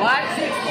Watch it.